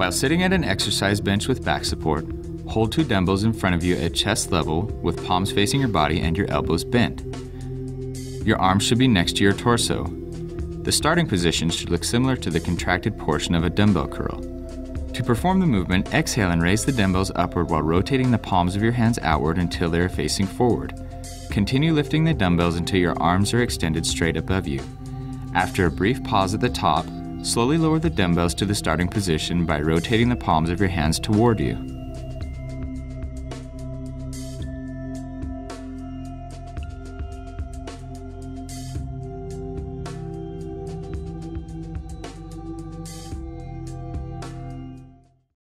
While sitting at an exercise bench with back support, hold two dumbbells in front of you at chest level with palms facing your body and your elbows bent. Your arms should be next to your torso. The starting position should look similar to the contracted portion of a dumbbell curl. To perform the movement, exhale and raise the dumbbells upward while rotating the palms of your hands outward until they are facing forward. Continue lifting the dumbbells until your arms are extended straight above you. After a brief pause at the top, slowly lower the dumbbells to the starting position by rotating the palms of your hands toward you.